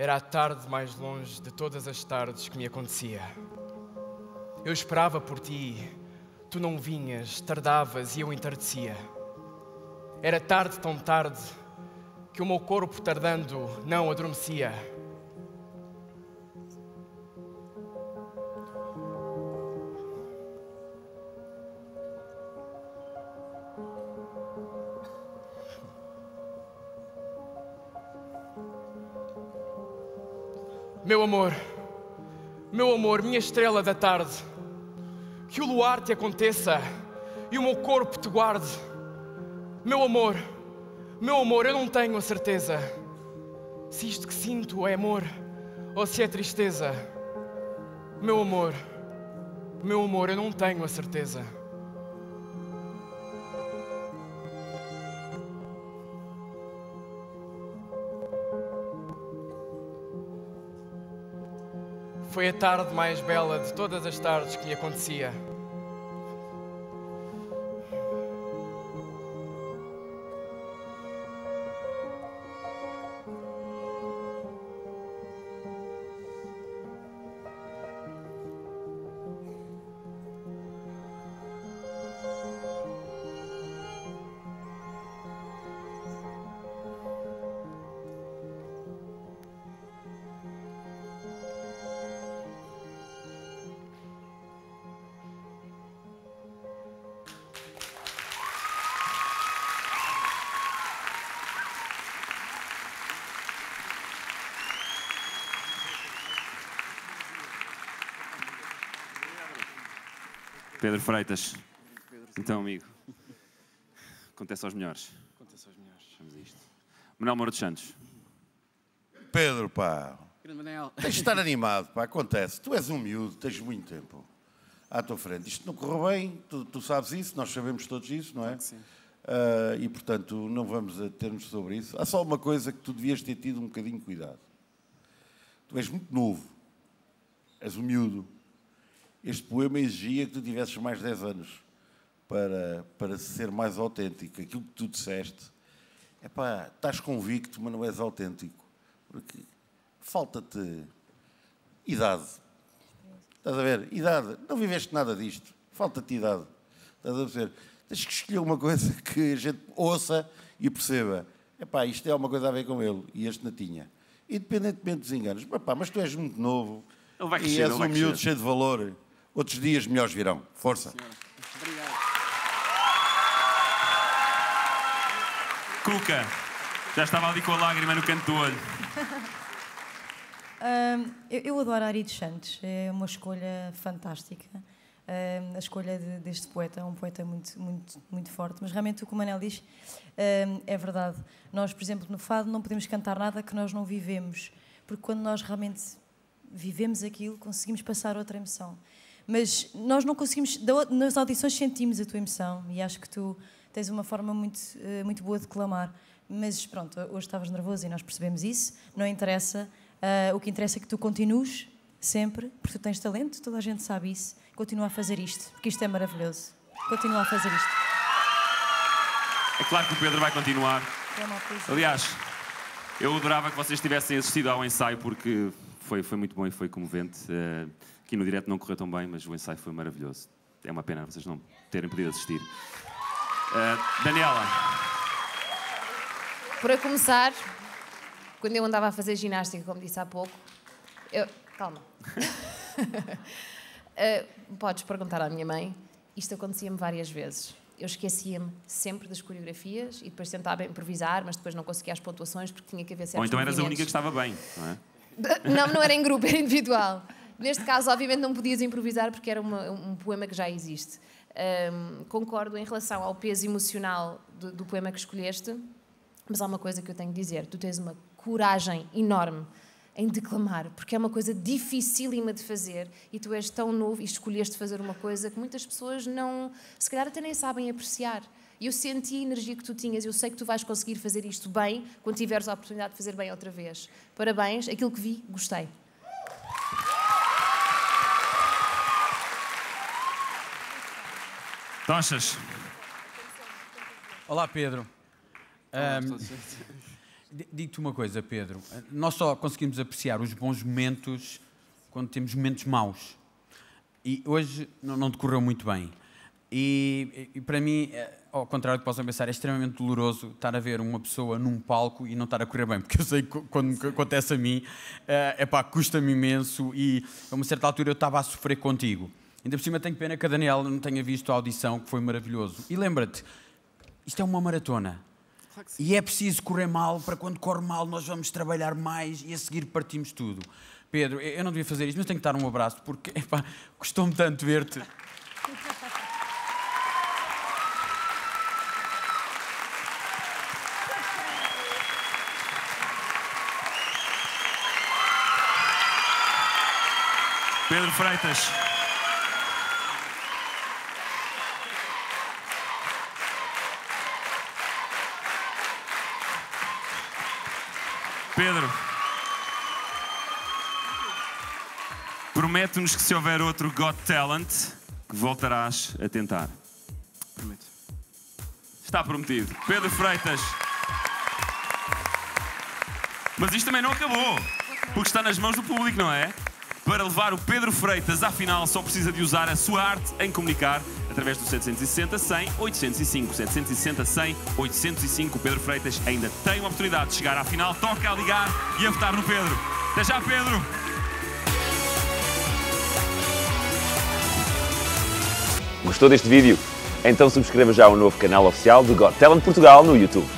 Era a tarde mais longe de todas as tardes que me acontecia. Eu esperava por ti, tu não vinhas, tardavas e eu entardecia. Era tarde tão tarde que o meu corpo tardando não adormecia. Meu amor, meu amor, minha estrela da tarde, que o luar te aconteça e o meu corpo te guarde. Meu amor, meu amor, eu não tenho a certeza se isto que sinto é amor ou se é tristeza. Meu amor, meu amor, eu não tenho a certeza. Foi a tarde mais bela de todas as tardes que lhe acontecia. Pedro Freitas. Então, amigo. Acontece aos melhores. Acontece aos melhores. Vamos a isto. Manuel Moura dos Santos. Pedro, pá. Grande Manel. Tens de estar animado, pá. Acontece. Tu és um miúdo, tens muito tempo à tua frente. Isto não correu bem, tu, tu sabes isso, nós sabemos todos isso, não é? Claro que sim. Ah, e, portanto, não vamos ter-nos sobre isso. Há só uma coisa que tu devias ter tido um bocadinho de cuidado. Tu és muito novo. És um miúdo. Este poema exigia que tu tivesses mais 10 anos para, para ser mais autêntico. Aquilo que tu disseste, é pá, estás convicto, mas não és autêntico. Porque falta-te idade. Estás a ver? Idade. Não viveste nada disto. Falta-te idade. Estás a ver? Tens que escolher uma coisa que a gente ouça e perceba. Epá, isto é uma coisa a ver com ele e este não tinha. Independentemente dos enganos. Epá, mas tu és muito novo Ele vai e crescer, és ele um miúdo cheio de valor. Outros dias melhores virão. Força. Obrigado. Cuca. Já estava ali com a lágrima no canto do olho. Ahm, eu, eu adoro Ari dos Santos, é uma escolha fantástica. Ahm, a escolha de- deste poeta é um poeta muito, muito, muito forte, mas realmente o que o Manel diz ahm, é verdade. Nós, por exemplo, no Fado não podemos cantar nada que nós não vivemos, porque quando nós realmente vivemos aquilo, conseguimos passar outra emoção. Mas nós não conseguimos, nas audições sentimos a tua emoção e acho que tu tens uma forma muito, eh, muito boa de clamar. Mas pronto, hoje estavas nervoso e nós percebemos isso, não interessa. Ah, o que interessa é que tu continues sempre, porque tu tens talento, toda a gente sabe isso. Continua a fazer isto, porque isto é maravilhoso. Continua a fazer isto. É claro que o Pedro vai continuar. É uma coisa. Aliás, eu adorava que vocês tivessem assistido ao ensaio porque foi, foi muito bom e foi comovente. Eh, aqui no direto não correu tão bem, mas o ensaio foi maravilhoso. É uma pena vocês não terem podido assistir. Eh, Daniela, Para começar, quando eu andava a fazer ginástica, como disse há pouco, eu. Calma. Eh, podes perguntar à minha mãe. Isto acontecia-me várias vezes. Eu esquecia-me sempre das coreografias e depois tentava improvisar, mas depois não conseguia as pontuações porque tinha que haver certos ou então eras a única que estava bem, não é? Não, não era em grupo, era individual. Neste caso, obviamente, não podias improvisar porque era uma- um poema que já existe. Ahm, concordo em relação ao peso emocional do, do poema que escolheste, mas há uma coisa que eu tenho que dizer: tu tens uma coragem enorme em declamar, porque é uma coisa dificílima de fazer e tu és tão novo e escolheste fazer uma coisa que muitas pessoas não, se calhar até nem sabem apreciar. E eu senti a energia que tu tinhas, eu sei que tu vais conseguir fazer isto bem quando tiveres a oportunidade de fazer bem outra vez. Parabéns, aquilo que vi, gostei. Tochas, Olá, Pedro. Ahm, Digo-te uma coisa, Pedro. Nós só conseguimos apreciar os bons momentos quando temos momentos maus. E hoje não, não decorreu muito bem. E, e, para mim, é, ao contrário do que possam pensar, é extremamente doloroso estar a ver uma pessoa num palco e não estar a correr bem, porque eu sei que quando acontece a mim, é pá, custa-me imenso e a uma certa altura eu estava a sofrer contigo. Ainda por cima tenho pena que a Daniela não tenha visto a audição, que foi maravilhoso. E lembra-te, isto é uma maratona. Claro e é preciso correr mal para quando corre mal nós vamos trabalhar mais e a seguir partimos tudo. Pedro, eu não devia fazer isto, mas tenho que dar um abraço porque custou-me tanto ver-te. Pedro Freitas. Pedro. Promete-nos que se houver outro Got Talent, que voltarás a tentar. Prometo. Está prometido. Pedro Freitas. Mas isto também não acabou, porque está nas mãos do público, não é? Para levar o Pedro Freitas à final, só precisa de usar a sua arte em comunicar através do 760 100 805. 760 100 805. O Pedro Freitas ainda tem uma oportunidade de chegar à final. Toca a ligar e a votar no Pedro. Até já, Pedro! Gostou deste vídeo? Então subscreva já o novo canal oficial do Got Talent Portugal no YouTube.